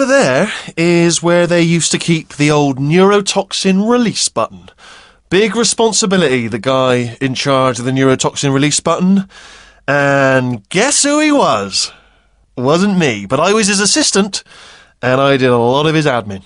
over there is where they used to keep the old neurotoxin release button. Big responsibility, the guy in charge of the neurotoxin release button. And guess who he was? Wasn't me, but I was his assistant, and I did a lot of his admin.